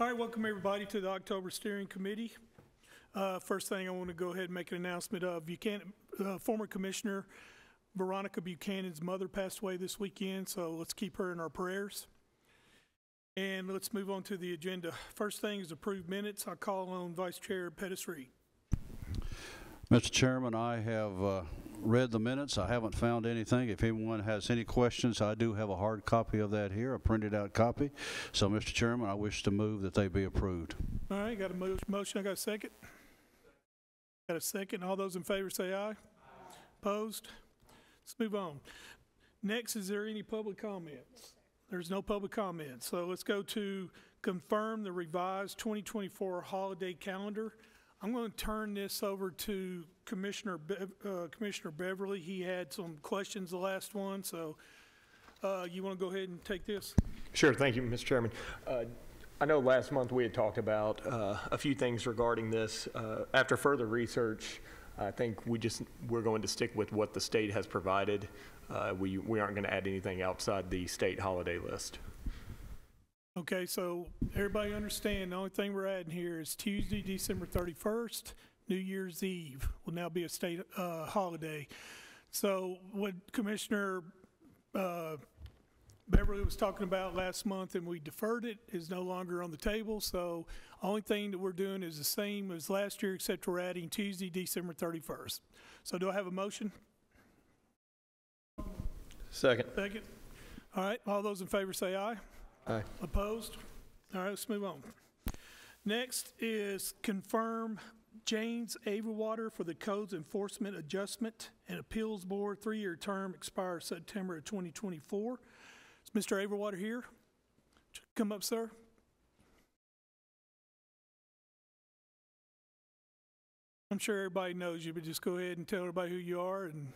All right, welcome everybody to the October Steering Committee. Uh, First thing, I want to go ahead and make an announcement of Buchanan, uh, former Commissioner Veronica Buchanan's mother passed away this weekend, so let's keep her in our prayers. And let's move on to the agenda. First thing is approved minutes. I call on Vice Chair Pettus Read. Mr. Chairman, I have uh, read the minutes. I haven't found anything. If anyone has any questions, I do have a hard copy of that here, a printed out copy. So, Mr. Chairman, I wish to move that they be approved. All right, got a mo- motion, I got a second? Got a second, all those in favor say aye. Opposed? Let's move on. Next, is there any public comments? There's no public comments, so let's go to confirm the revised 2024 holiday calendar. I'm going to turn this over to Commissioner, Bev- uh, Commissioner Beverly. He had some questions the last one, so uh, you want to go ahead and take this? Sure, thank you, Mr. Chairman. Uh, I know last month we had talked about uh, a few things regarding this. Uh, After further research, I think we just, we're going to stick with what the state has provided. Uh, We, we aren't going to add anything outside the state holiday list. Okay, so everybody understand, the only thing we're adding here is Tuesday, December 31st, New Year's Eve will now be a state uh, holiday. So what Commissioner uh, Beverly was talking about last month and we deferred it is no longer on the table. So only thing that we're doing is the same as last year, except we're adding Tuesday, December 31st. So do I have a motion? Second. Second? All right, all those in favor say aye. Aye. Opposed? All right, let's move on. Next is confirm James Averwater for the Codes Enforcement Adjustment and Appeals Board, three-year term expires September of 2024. Is Mr. Averwater here? Come up, sir. I'm sure everybody knows you, but just go ahead and tell everybody who you are and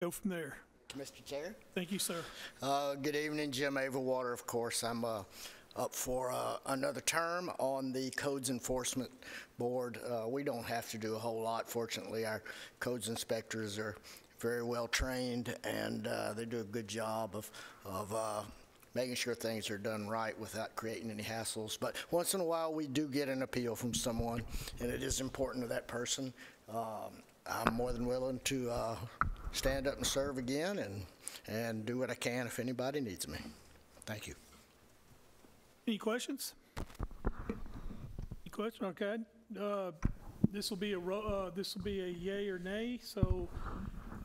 go from there. Mr. Chair. Thank you, sir. Uh, Good evening, Jim Averwater, of course. I'm uh, up for uh, another term on the Codes Enforcement Board. Uh, We don't have to do a whole lot. Fortunately, our codes inspectors are very well-trained, and uh, they do a good job of of uh, making sure things are done right without creating any hassles. But once in a while, we do get an appeal from someone, and it is important to that person. Um, I'm more than willing to uh, stand up and serve again and, and do what I can if anybody needs me. Thank you. Any questions? Any question? Okay. Uh, This will be a, uh, this will be a yay or nay, so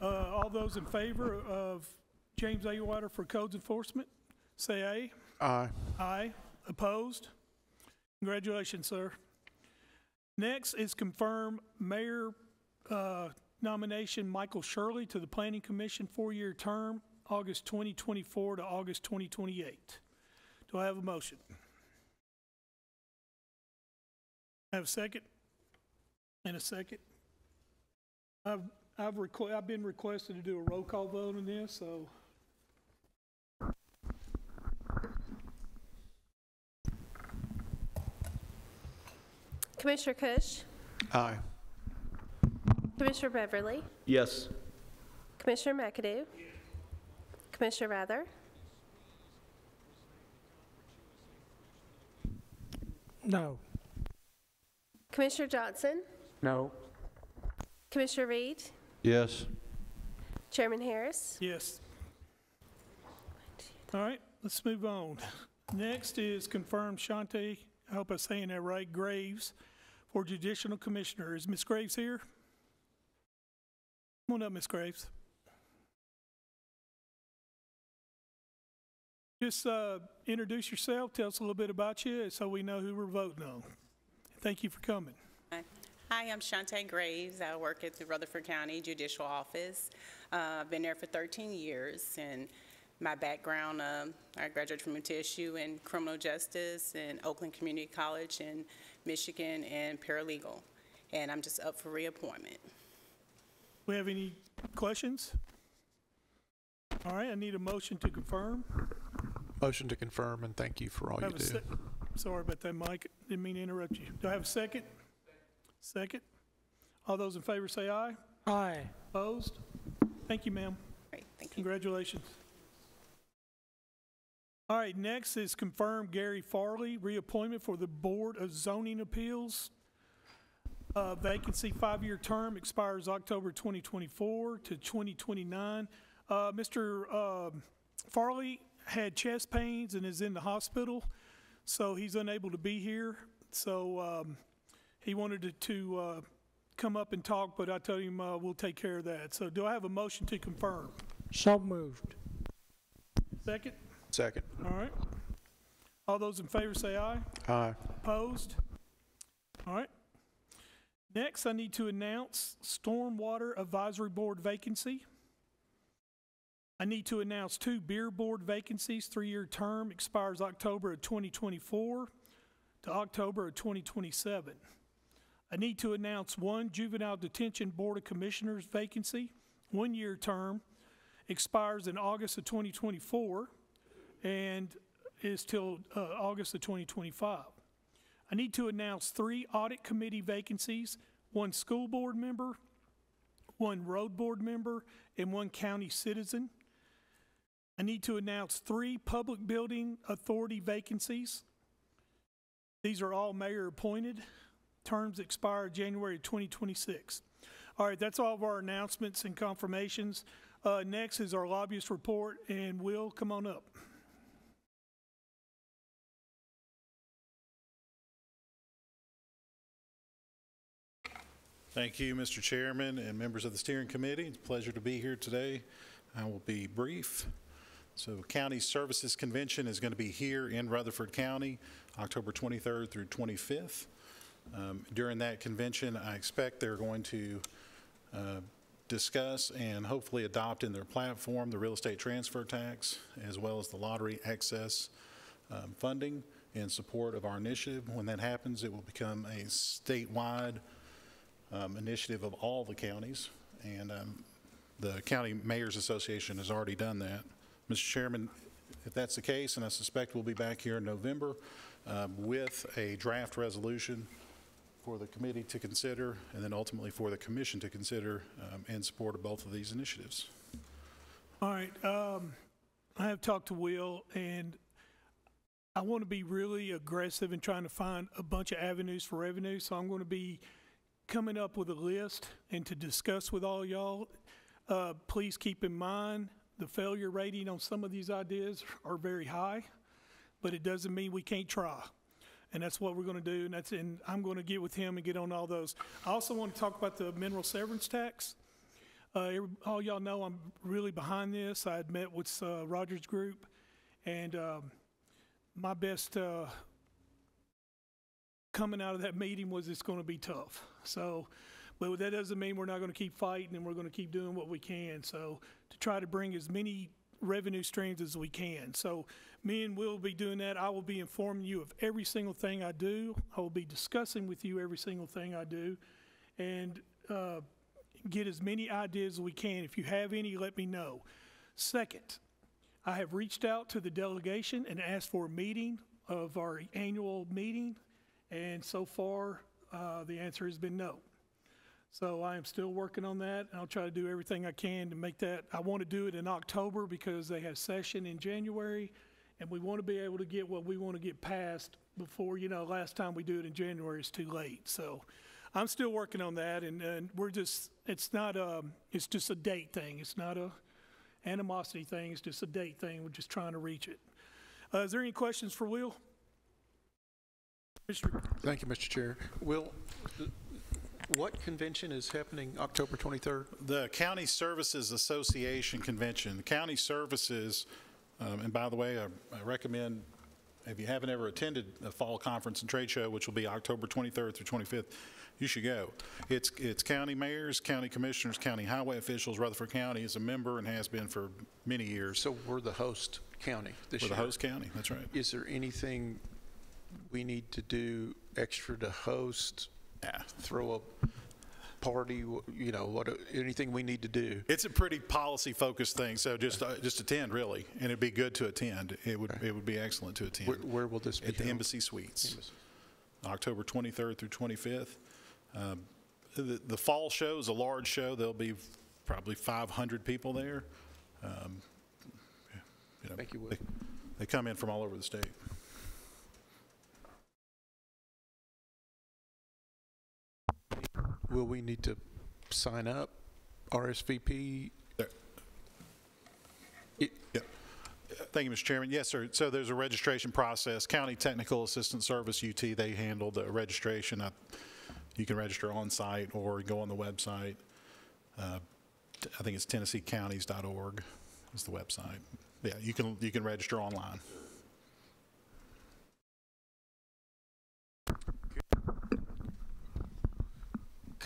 uh, all those in favor of James Averwater for codes enforcement, say aye. Aye. Aye. Opposed? Congratulations, sir. Next is confirm mayor uh, nomination Michael Shirley to the Planning Commission, four-year term, August 2024 to August 2028. Do I have a motion? Have a second? And a second? I've, I've requ- I've been requested to do a roll call vote on this, so Commissioner Kush, Aye. Commissioner Beverly, Yes. Commissioner McAdoo, Commissioner Rather, No. Commissioner Johnson, No. Commissioner Read, Yes? Chairman Harris. Yes. All right, let's move on. Next is confirm Chanta, I hope I'm saying that right, Graves for judicial commissioner. Is Ms. Graves here? Come on up, Ms. Graves. Just uh, introduce yourself, tell us a little bit about you so we know who we're voting on. Thank you for coming. Hi, I'm Chanta Graves. I work at the Rutherford County Judicial Office. Uh, I've been there for 13 years, and my background, um, I graduated from TSU in criminal justice and Oakland Community College in Michigan and paralegal, and I'm just up for reappointment. We have any questions? All right, I need a motion to confirm. Motion to confirm and thank you for all you Have do. Sorry about that, Mike. Didn't mean to interrupt you. Do I have a second? Second? All those in favor say aye. Aye. Opposed? Thank you, ma'am. Great, thank you. Congratulations. All right, next is confirm Gary Farley, reappointment for the Board of Zoning Appeals. Uh, Vacancy, five-year term, expires October 2024 to 2029. Uh, Mr. um, Farley had chest pains and is in the hospital, so he's unable to be here. So um, he wanted to- to uh, come up and talk, but I told him uh, we'll take care of that. So do I have a motion to confirm? So moved. Second? Second. All right. All those in favor say aye. Aye. Opposed? All right. Next, I need to announce Stormwater Advisory Board vacancy. I need to announce two Beer Board vacancies, three-year term, expires October of 2024 to October of 2027. I need to announce one Juvenile Detention Board of Commissioners vacancy, one-year term, expires in August of 2024 and is till uh, August of 2025. I need to announce three audit committee vacancies, one school board member, one road board member, and one county citizen. I need to announce three public building authority vacancies. These are all mayor appointed. Terms expire January 2026. All right, that's all of our announcements and confirmations. Uh, next is our lobbyist report, and Will, come on up. Thank you, Mr. Chairman and members of the steering committee. It's a pleasure to be here today. I will be brief. So County Services Convention is going to be here in Rutherford County, October 23rd through 25th. Um, During that convention, I expect they're going to uh, discuss and hopefully adopt in their platform the real estate transfer tax, as well as the lottery excess um, funding in support of our initiative. When that happens, it will become a statewide um, initiative of all the counties, and um, the County Mayors Association has already done that. Mr. Chairman, if that's the case, and I suspect we'll be back here in November um, with a draft resolution for the committee to consider, and then ultimately for the commission to consider um, in support of both of these initiatives. All right, um, I have talked to Will, and I want to be really aggressive in trying to find a bunch of avenues for revenue, so I'm going to be coming up with a list and to discuss with all y'all. Uh, please keep in mind, the failure rating on some of these ideas are very high, but it doesn't mean we can't try. And that's what we're going to do, and that's, and I'm going to get with him and get on all those. I also want to talk about the mineral severance tax. Uh, all y'all know I'm really behind this. I had met with uh, Rogers Group, and um, my best uh, coming out of that meeting was it's going to be tough. So, but that doesn't mean we're not going to keep fighting and we're going to keep doing what we can. So, to try to bring as many revenue streams as we can. So, me and Will will be doing that. I will be informing you of every single thing I do. I will be discussing with you every single thing I do, and uh, get as many ideas as we can. If you have any, let me know. Second, I have reached out to the delegation and asked for a meeting of our annual meeting, and so far, uh, the answer has been no. So I am still working on that. and I'll try to do everything I can to make that. I want to do it in October because they have session in January, and we want to be able to get what we want to get passed before, you know, last time we do it in January is too late. So I'm still working on that, and, and we're just, it's not, a, it's just a date thing. It's not a animosity thing. It's just a date thing. We're just trying to reach it. Uh, is there any questions for Will? Mr. Thank you, Mr. Chair. Will, what convention is happening October 23rd? The County Services Association Convention, the county services, um, and by the way, I I recommend, if you haven't ever attended a fall conference and trade show, which will be October 23rd through 25th, you should go. It's, it's county mayors, county commissioners, county highway officials. Rutherford County is a member and has been for many years. So we're the host county this We're year. the host county, that's right. Is there anything we need to do extra to host? Yeah. Throw a party, you know, what, anything we need to do? It's a pretty policy-focused thing, so just, uh, just attend, really, and it'd be good to attend. It would, it would be excellent to attend. Where, where will this be At the held? Embassy Suites, October 23rd through 25th. Um, The, the fall show is a large show. There'll be probably 500 people there. Um, you know, Thank you, Will. they- They come in from all over the state. Will we need to sign up, RSVP? Thank you, Mr. Chairman. Yes, sir. So there's a registration process. County Technical Assistance Service, UT, they handle the registration. I- You can register on-site or go on the website. Uh, I think it's tennesseecounties.org is the website. Yeah, you can, you can register online.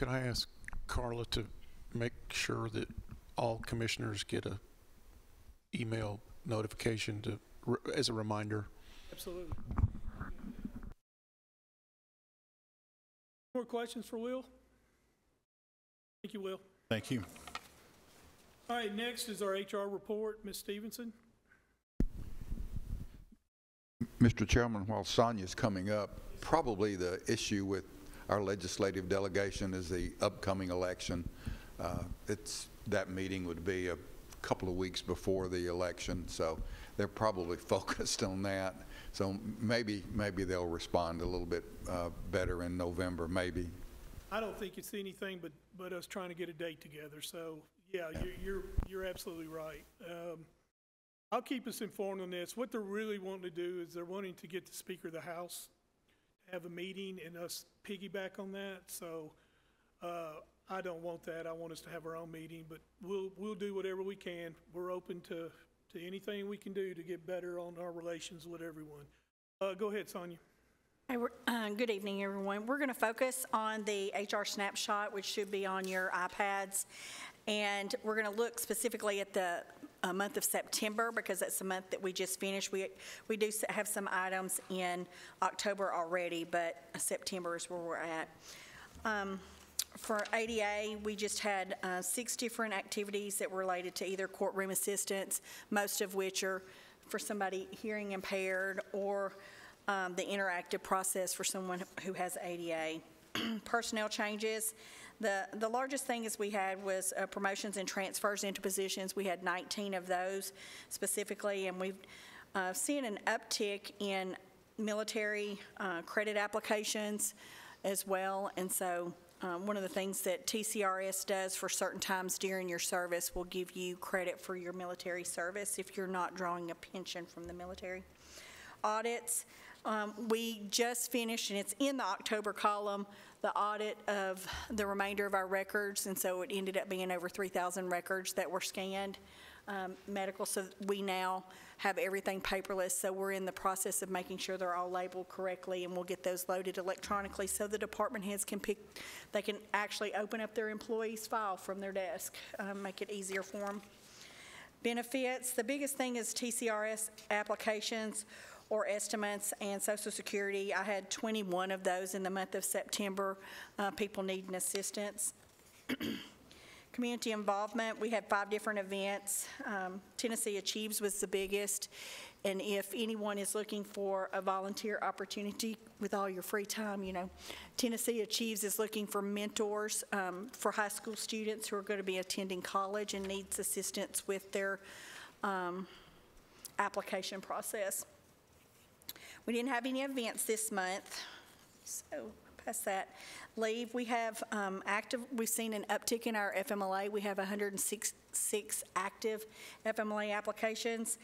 Could I ask Carla to make sure that all commissioners get a email notification to, as a reminder? Absolutely. More questions for Will? Thank you, Will. Thank you. All right, next is our HR report. Ms. Stevenson? Mr. Chairman, while Sonia's coming up, probably the issue with our legislative delegation is the upcoming election. Uh, It's, that meeting would be a couple of weeks before the election, so they're probably focused on that. So maybe, maybe they'll respond a little bit uh, better in November, maybe. I don't think it's anything but, but us trying to get a date together, so, yeah, you're, you're, you're absolutely right. Um, I'll keep us informed on this. What they're really wanting to do is they're wanting to get the Speaker of the House, have a meeting and us piggyback on that, so, uh, I don't want that. I want us to have our own meeting, but we'll, we'll do whatever we can. We're open to, to anything we can do to get better on our relations with everyone. Uh, go ahead, Sonia. Hey, uh, Good evening, everyone. We're going to focus on the HR snapshot, which should be on your iPads. And we're going to look specifically at the uh, month of September, because that's the month that we just finished. We we do have some items in October already, but September is where we're at. Um, For ADA, we just had uh, six different activities that were related to either courtroom assistance, most of which are for somebody hearing impaired, or um, the interactive process for someone who has ADA. Personnel changes, the, the largest thing is we had was uh, promotions and transfers into positions. We had 19 of those specifically, and we've uh, seen an uptick in military uh, credit applications as well. And so um, one of the things that TCRS does for certain times during your service will give you credit for your military service if you're not drawing a pension from the military. Audits, um, we just finished, and it's in the October column, the audit of the remainder of our records, and so it ended up being over 3,000 records that were scanned, um, medical, so we now have everything paperless, so we're in the process of making sure they're all labeled correctly, and we'll get those loaded electronically, so the department heads can pick, they can actually open up their employee's file from their desk, um, make it easier for them. Benefits, the biggest thing is TCRS applications or estimates and Social Security. I had 21 of those in the month of September, uh, people needing assistance. Community involvement, we had five different events. Um, Tennessee Achieves was the biggest, and if anyone is looking for a volunteer opportunity with all your free time, you know, Tennessee Achieves is looking for mentors um, for high school students who are going to be attending college and needs assistance with their um, application process. We didn't have any events this month, so past that. Leave, we have um, active, we've seen an uptick in our FMLA. We have 106 active FMLA applications.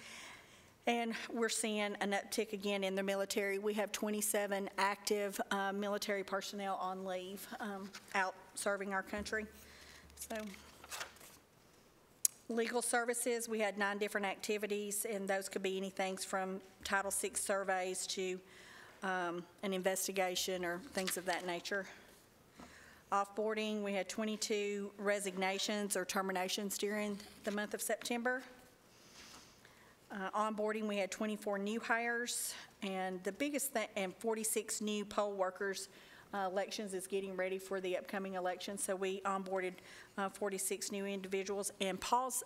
And we're seeing an uptick again in the military. We have 27 active uh, military personnel on leave um, out serving our country. So, Legal services, we had nine different activities, and those could be anything from Title VI surveys to um, an investigation or things of that nature. Offboarding, we had 22 resignations or terminations during the month of September. Uh, Onboarding, we had 24 new hires, and the biggest thing, and 46 new poll workers. Uh, Elections is getting ready for the upcoming election, so we onboarded uh, 46 new individuals, and Paul's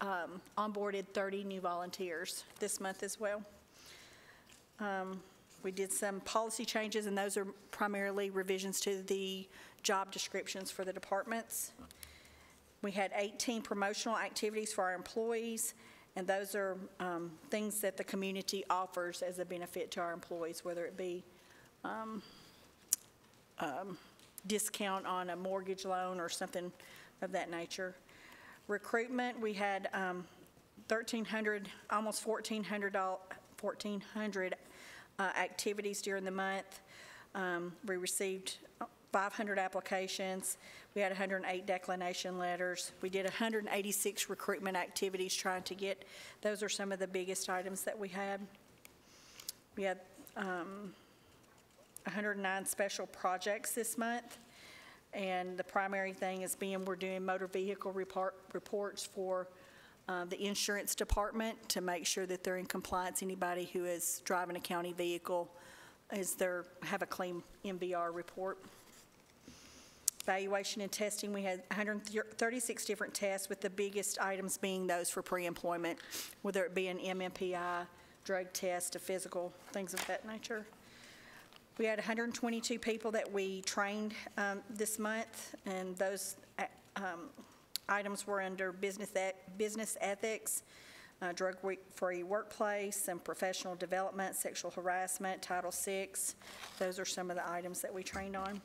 um, onboarded 30 new volunteers this month as well. Um, We did some policy changes, and those are primarily revisions to the job descriptions for the departments. We had 18 promotional activities for our employees, And those are um, things that the community offers as a benefit to our employees, whether it be um, um, discount on a mortgage loan or something of that nature. Recruitment, we had um, 1,300, almost 1,400, doll- 1,400 uh, activities during the month. Um, We received 500 applications. We had 108 declination letters. We did 186 recruitment activities trying to get, those are some of the biggest items that we had. We had um, 109 special projects this month. And the primary thing is being, we're doing motor vehicle report, reports for uh, the insurance department to make sure that they're in compliance. Anybody who is driving a county vehicle is there, have a clean MVR report. Evaluation and testing, we had 136 different tests, with the biggest items being those for pre-employment, whether it be an MMPI, drug test, a physical, things of that nature. We had 122 people that we trained um, this month, and those uh, um, items were under business e- business ethics, uh, drug-free workplace, and professional development, sexual harassment, Title VI. Those are some of the items that we trained on.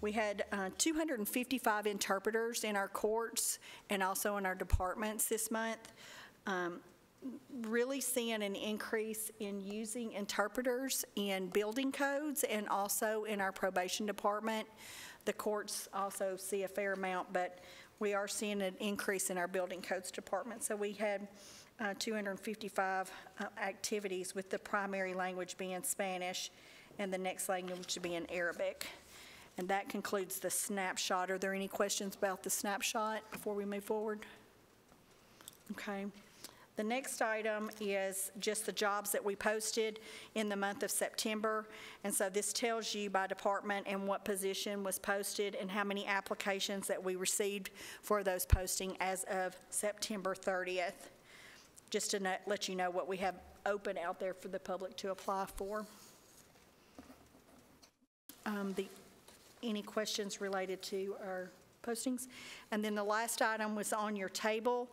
We had uh, 255 interpreters in our courts and also in our departments this month. Um, Really seeing an increase in using interpreters in building codes and also in our probation department. The courts also see a fair amount, but we are seeing an increase in our building codes department. So we had uh, 255 uh, activities with the primary language being Spanish and the next language being Arabic. And that concludes the snapshot. Are there any questions about the snapshot before we move forward? Okay. The next item is just the jobs that we posted in the month of September. And so this tells you by department and what position was posted and how many applications that we received for those posting as of September 30th, just to let you know what we have open out there for the public to apply for. Um, The any questions related to our postings. And then the last item was on your table,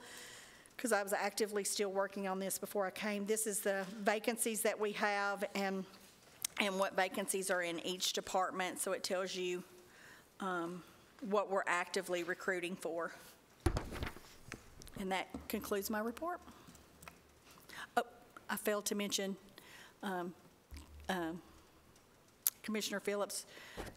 because I was actively still working on this before I came. This is the vacancies that we have and, and what vacancies are in each department, so it tells you um, what we're actively recruiting for. And that concludes my report. Oh, I failed to mention, um, um, Commissioner Phillips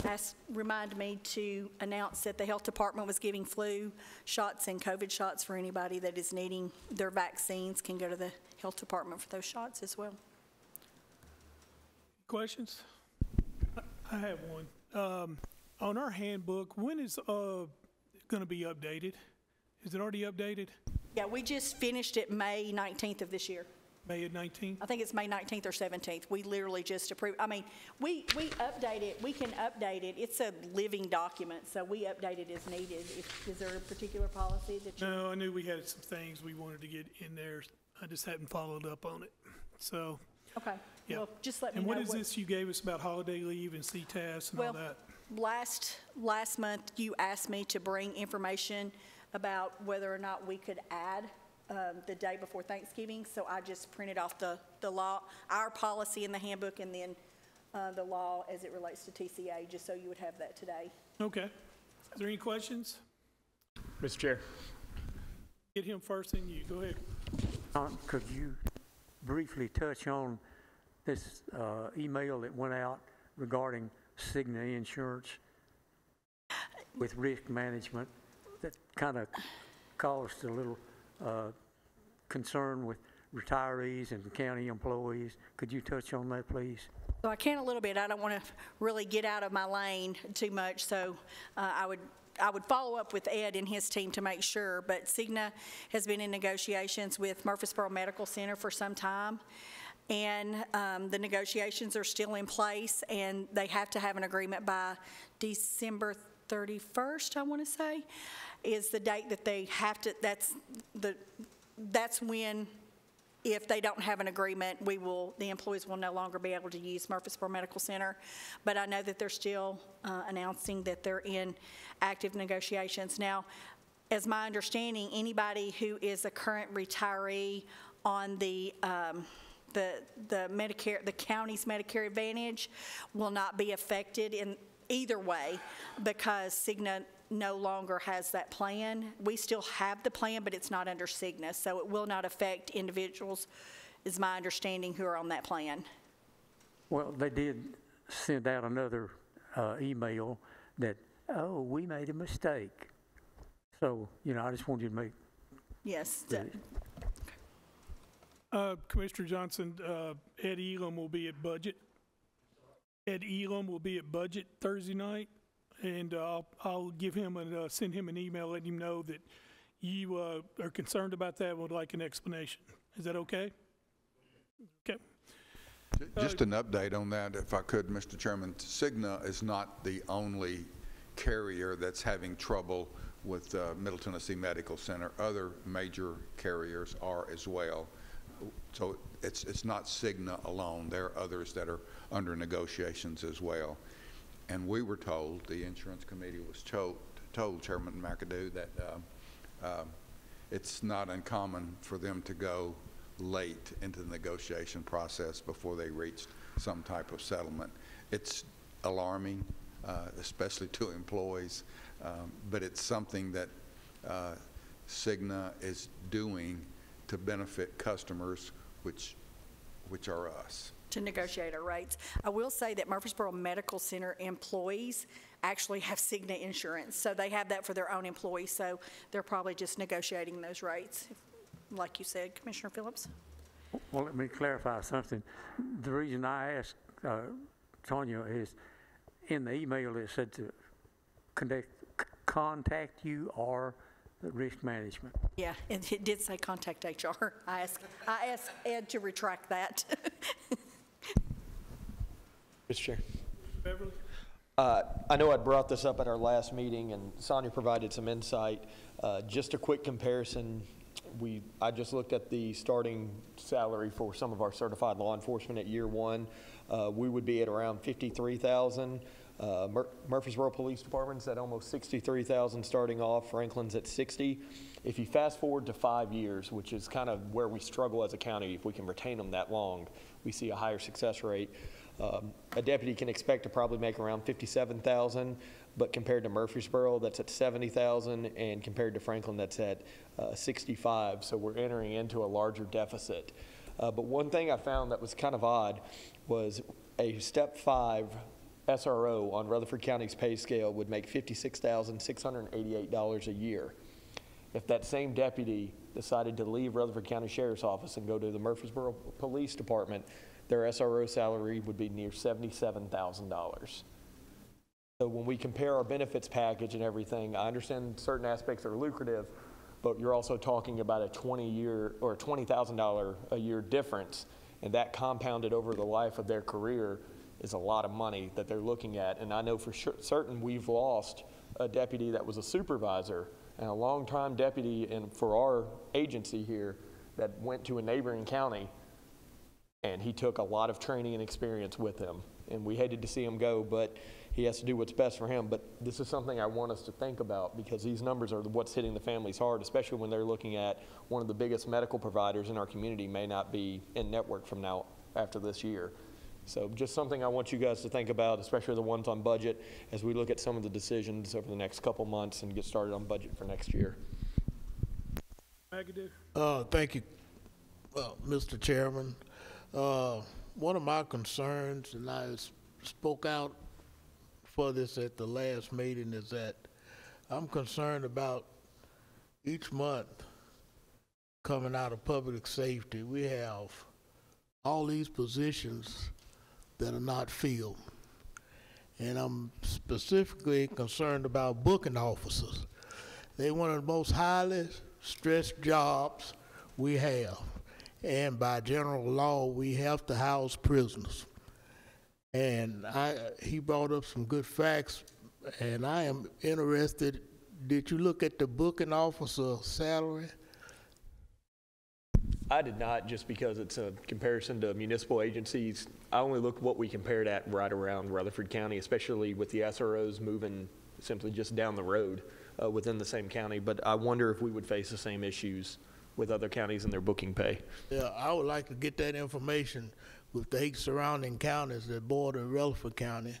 asked, reminded me to announce that the Health Department was giving flu shots and COVID shots for anybody that is needing their vaccines, can go to the Health Department for those shots as well. Questions? I- I have one. Um, On our handbook, when is uh going to be updated? Is it already updated? Yeah, we just finished it May 19th of this year. May 19th? I think it's May 19th or 17th. We literally just approved, I mean, we, we update it, we can update it. It's a living document, so we update it as needed. If- Is there a particular policy that you? No, I knew we had some things we wanted to get in there. I just hadn't followed up on it. So, Okay, yeah. well, just let me know. And what is this you gave us about holiday leave and CTAS and all Well, that? last, last month, you asked me to bring information about whether or not we could add um, the day before Thanksgiving, so I just printed off the, the law, our policy in the handbook, and then uh, the law as it relates to TCA, just so you would have that today. Okay. Is there any questions? Mr. Chair. Get him first, then you. Go ahead. Could you briefly touch on this uh, email that went out regarding Cigna Insurance with risk management that kind of caused a little uh, concern with retirees and county employees? Could you touch on that, please? So I can a little bit. I don't want to really get out of my lane too much, so uh, I would, I would follow up with Ed and his team to make sure. But Cigna has been in negotiations with Murfreesboro Medical Center for some time, and um, the negotiations are still in place, and they have to have an agreement by December 31st, I want to say, is the date that they have to, that's the, that's when if they don't have an agreement, we will, the employees will no longer be able to use Murfreesboro Medical Center. But I know that they're still uh, announcing that they're in active negotiations. Now, as my understanding, anybody who is a current retiree on the, um, the, the Medicare, the county's Medicare Advantage will not be affected in either way because Cigna no longer has that plan. We still have the plan, but it's not under Cigna, so it will not affect individuals, is my understanding, who are on that plan. Well, they did send out another uh, email that, oh, we made a mistake. So, you know, I just wanted you to make, Yes, the- Uh, Commissioner Johnson, uh, Ed Elam will be at budget. Ed Elam will be at budget Thursday night, and uh, I'll, give him and, uh, send him an email letting him know that you, uh, are concerned about that would like an explanation. Is that okay? Okay. Just an update on that, if I could, Mr. Chairman. Cigna is not the only carrier that's having trouble with uh, Middle Tennessee Medical Center. Other major carriers are as well. So it's, it's not Cigna alone. There are others that are under negotiations as well. And we were told, the insurance committee was told, told Chairman McAdoo that um, um, it's not uncommon for them to go late into the negotiation process before they reached some type of settlement. It's alarming, uh, especially to employees, um, but it's something that uh, Cigna is doing to benefit customers, which, which are us. To negotiate our rates. I will say that Murfreesboro Medical Center employees actually have Cigna insurance, so they have that for their own employees, so they're probably just negotiating those rates, like you said, Commissioner Phillips. well, let me clarify something. The reason I asked uh, Tanya is, in the email, it said to connect, contact you or risk management. Yeah, and it did say contact HR. I asked, I asked Ed to retract that. Mr. Chair. Beverly? Uh, I know I brought this up at our last meeting, and Sonia provided some insight. Uh, Just a quick comparison, we, I just looked at the starting salary for some of our certified law enforcement at year one. Uh, We would be at around 53,000. Uh, Mur- Murfreesboro Police Department's at almost 63,000 starting off, Franklin's at 60. If you fast forward to five years, which is kind of where we struggle as a county, if we can retain them that long, we see a higher success rate. Um, A deputy can expect to probably make around 57,000, but compared to Murfreesboro, that's at 70,000, and compared to Franklin, that's at uh, 65, so we're entering into a larger deficit. Uh, But one thing I found that was kind of odd was a step five SRO on Rutherford County's pay scale would make $56,688 a year. If that same deputy decided to leave Rutherford County Sheriff's Office and go to the Murfreesboro Police Department, their SRO salary would be near $77,000. So when we compare our benefits package and everything, I understand certain aspects are lucrative, but you're also talking about a 20-year or $20,000 a year difference, and that compounded over the life of their career is a lot of money that they're looking at. And I know for sure, certain we've lost a deputy that was a supervisor and a longtime deputy in, for our agency here that went to a neighboring county and he took a lot of training and experience with him. And we hated to see him go, but he has to do what's best for him. But this is something I want us to think about because these numbers are what's hitting the families hard, especially when they're looking at one of the biggest medical providers in our community may not be in network from now after this year. So just something I want you guys to think about, especially the ones on budget, as we look at some of the decisions over the next couple months and get started on budget for next year. McAdoo? Uh, thank you, uh, Mr. Chairman. Uh, one of my concerns, and I spoke out for this at the last meeting, is that I'm concerned about each month coming out of public safety, we have all these positions that are not filled. And I'm specifically concerned about booking officers. They're one of the most highly stressed jobs we have. And by general law, we have to house prisoners. And I, he brought up some good facts, and I am interested, did you look at the booking officer salary? I did not, just because it's a comparison to municipal agencies. I only looked what we compared at right around Rutherford County, especially with the SROs moving simply just down the road. uh, within the same county, but I wonder if we would face the same issues with other counties and their booking pay. Yeah, I would like to get that information with the eight surrounding counties that border Rutherford County.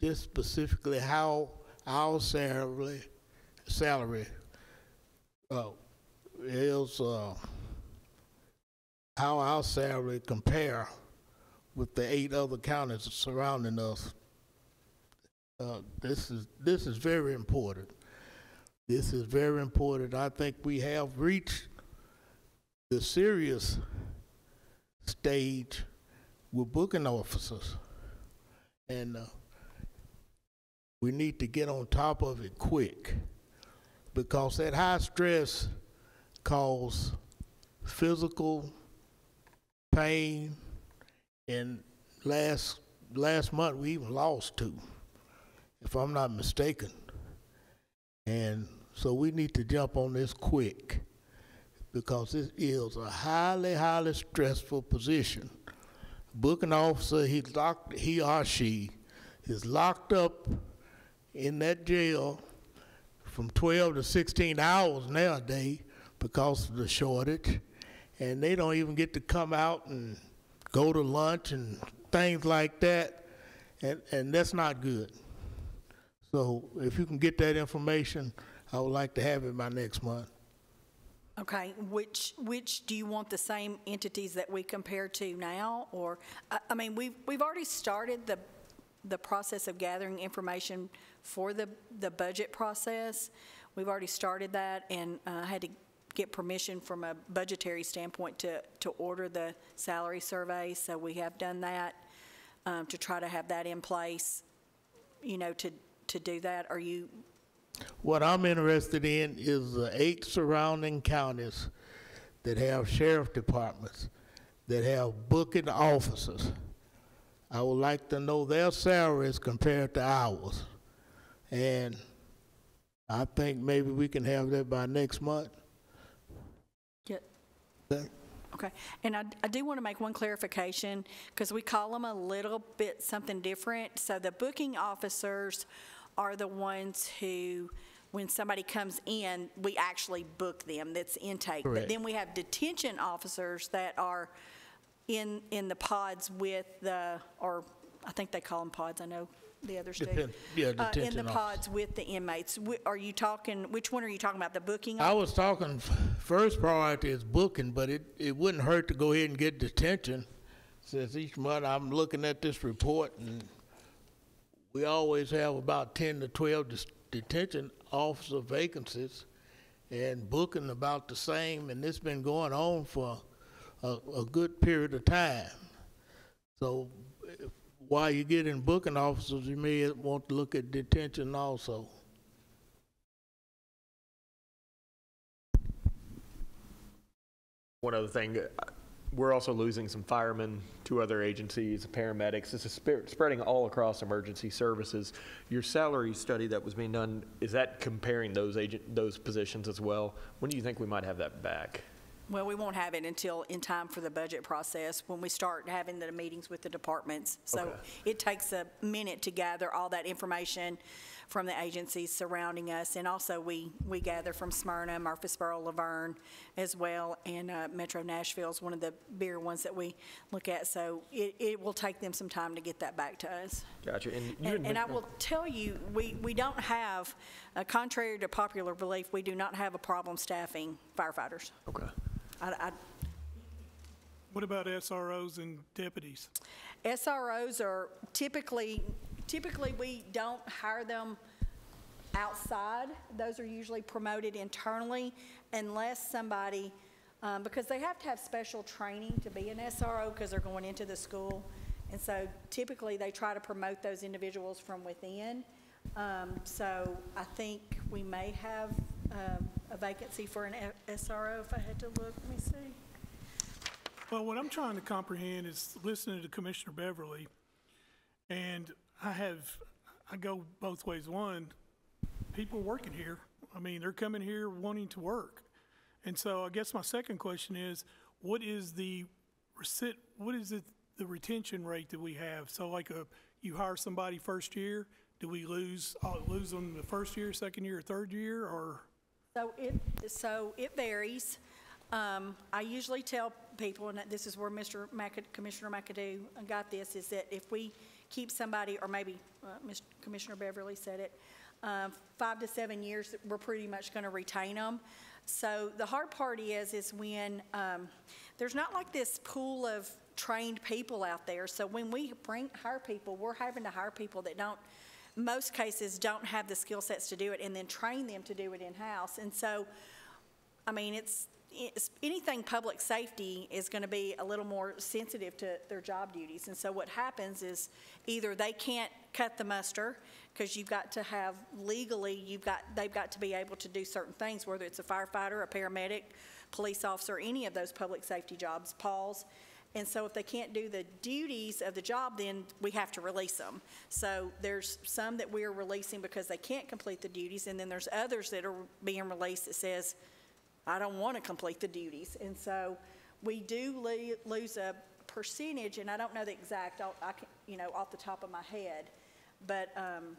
Just specifically how our salary, salary, uh, is, uh, how our salary compare with the eight other counties surrounding us. Uh, this is, this is very important. This is very important. I think we have reached the serious stage with booking officers. And uh, we need to get on top of it quick because that high stress causes physical pain and last last month we even lost two if i'm not mistaken and so we need to jump on this quick because this is a highly, highly stressful position. Booking officer, he's locked, he or she is locked up in that jail from 12 to 16 hours nowadays because of the shortage. And they don't even get to come out and go to lunch and things like that. And, and that's not good. So if you can get that information, I would like to have it by next month. Okay, which, which, do you want the same entities that we compare to now? Or, I, I mean, we've, we've already started the, the process of gathering information for the, the budget process. We've already started that and uh, had to get permission from a budgetary standpoint to, to order the salary survey. So we have done that um, to try to have that in place, you know, to, to do that. Are you, What I'm interested in is the eight surrounding counties that have sheriff departments, that have booking officers. I would like to know their salaries compared to ours. And I think maybe we can have that by next month. Okay. Okay, and I, I do want to make one clarification, because we call them a little bit something different. So the booking officers are the ones who, when somebody comes in, we actually book them, that's intake. But then we have detention officers that are in, in the pods with the, or I think they call them pods, I know the others do. Depen- yeah, Uh, In the pods with the inmates. Are you talking, which one are you talking about, the booking? I was talking, first priority is booking, but it, it wouldn't hurt to go ahead and get detention. Since each month I'm looking at this report and we always have about ten to twelve dis- detention officer vacancies and booking about the same, and it's been going on for a, a good period of time. So eh, while you're getting booking officers, you may want to look at detention also. One other thing, we're also losing some firemen to other agencies, paramedics. This is spe- spreading all across emergency services. Your salary study that was being done, is that comparing those agent, those positions as well? When do you think we might have that back? Well, we won't have it until in time for the budget process, when we start having the meetings with the departments. So Okay. it takes a minute to gather all that information from the agencies surrounding us. And also, we, we gather from Smyrna, Murfreesboro, La Vergne as well, and uh, Metro Nashville is one of the bigger ones that we look at. So it, it will take them some time to get that back to us. Gotcha. And you And, and I will tell you, we, we don't have, uh, contrary to popular belief, we do not have a problem staffing firefighters. Okay. I, I, What about SROs and deputies? SROs are typically, typically, we don't hire them outside. Those are usually promoted internally unless somebody, um, because they have to have special training to be an SRO because they're going into the school. And so typically, they try to promote those individuals from within. Um, So I think we may have um, a vacancy for an SRO if I had to look. Let me see. Well, what I'm trying to comprehend is listening to Commissioner Beverly, and I have, I go both ways. One, people working here, I mean, they're coming here wanting to work. And so I guess my second question is, what is the recit, what is it, the retention rate that we have? So like a, you hire somebody first year, do we lose, uh, lose them the first year, second year, third year, or? So it, so it varies. Um, I usually tell people, and this is where Mr. Commissioner McAdoo got this, is that if we keep somebody, or maybe uh, Mr. Commissioner Beverly said it, um, five to seven years, we're pretty much going to retain them. So the hard part is, is when um, there's not like this pool of trained people out there. So when we bring hire people, we're having to hire people that don't most cases don't have the skill sets to do it and then train them to do it in-house. And so, I mean, it's, it's, anything public safety is going to be a little more sensitive to their job duties. And so what happens is either they can't cut the muster because you've got to have legally, you've got, they've got to be able to do certain things, whether it's a firefighter, a paramedic, police officer, any of those public safety jobs, pause. And so if they can't do the duties of the job, then we have to release them. So there's some that we're releasing because they can't complete the duties, and then there's others that are being released that says, I don't want to complete the duties. And so we do le- lose a percentage, and I don't know the exact, I can, you know, off the top of my head, but um,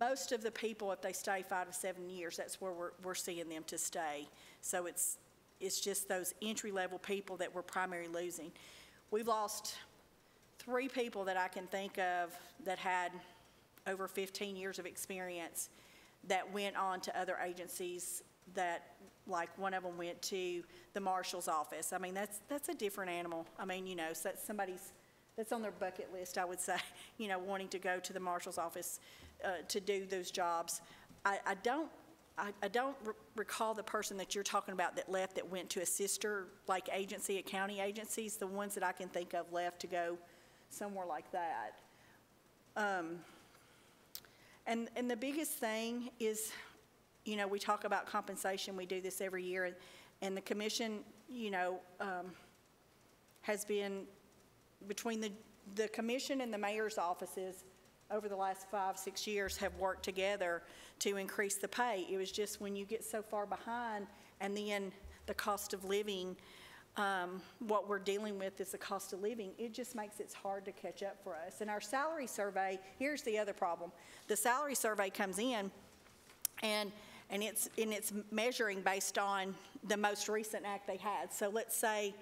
most of the people, if they stay five to seven years, that's where we're, we're seeing them to stay. So it's, it's just those entry-level people that we're primarily losing. We've lost three people that I can think of that had over 15 years of experience that went on to other agencies that, like, one of them went to the marshal's office. I mean, that's, that's a different animal. I mean, you know, so that's somebody's, that's on their bucket list, I would say, you know, wanting to go to the marshal's office uh, to do those jobs. I, I don't, I, don't r- recall the person that you're talking about that left that went to a sister, like, agency, a county agencies. The ones that I can think of left to go somewhere like that. Um, and, and the biggest thing is, you know, we talk about compensation, we do this every year, and, and the commission, you know, um, has been, between the, the commission and the mayor's offices, over the last five, six years, have worked together to increase the pay. It was just when you get so far behind, and then the cost of living, um, what we're dealing with is the cost of living, it just makes it hard to catch up for us. And our salary survey, here's the other problem. The salary survey comes in, and, and it's, and it's measuring based on the most recent act they had. So let's say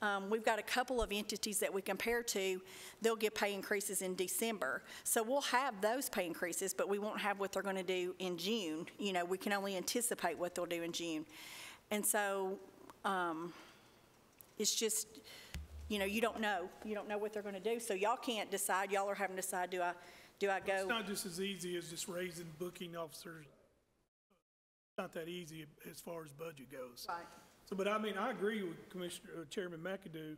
um, we've got a couple of entities that we compare to, they'll get pay increases in December. So we'll have those pay increases, but we won't have what they're going to do in June. You know, we can only anticipate what they'll do in June. And so um, it's just, you know, you don't know. You don't know what they're going to do. So y'all can't decide. Y'all are having to decide, do I, do I go? It's not just as easy as just raising booking officers. Not that easy as far as budget goes. Right. So, but I mean, I agree with Commissioner, uh, Chairman McAdoo.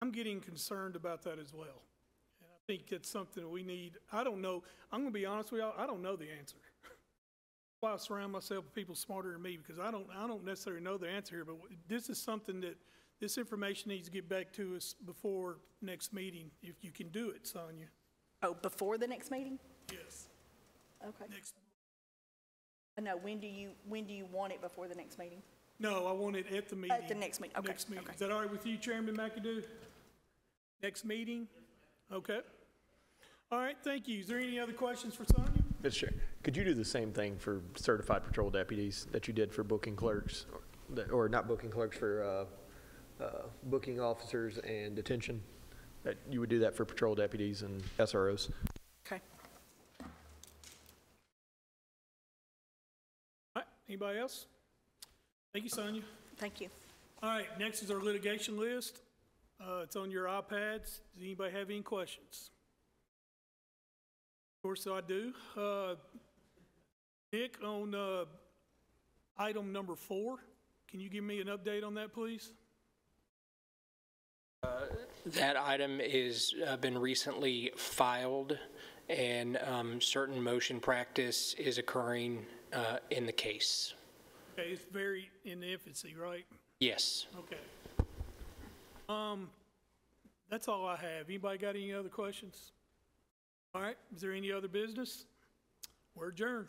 I'm getting concerned about that as well. And I think it's something we need, I don't know, I'm gonna be honest with y'all, I don't know the answer. Why I surround myself with people smarter than me, because I don't, I don't necessarily know the answer here, but this is something that, this information needs to get back to us before next meeting, if you can do it, Sonia. Oh, before the next meeting? Yes. Okay. Next, No, when do you, when do you want it before the next meeting? no, I want it at the meeting. At the next meeting, okay, Next meeting. okay. Is that all right with you, Chairman McAdoo? Next meeting? Okay. All right, thank you. Is there any other questions for Sonia? Mr. Chair, could you do the same thing for certified patrol deputies that you did for booking clerks? or Or not booking clerks, for uh, uh, booking officers and detention? That you would do that for patrol deputies and SROs? Okay. All right, anybody else? Thank you, Sonia. Thank you. All right, next is our litigation list. Uh, It's on your iPads. Does anybody have any questions? Of course, I do. Uh, Nick, on uh, item number four, can you give me an update on that, please? That item has uh, been recently filed, and um, certain motion practice is occurring uh, in the case. Okay, it's very in infancy, right? Yes. Okay. Um, that's all I have. Anybody got any other questions? All right, is there any other business? We're adjourned.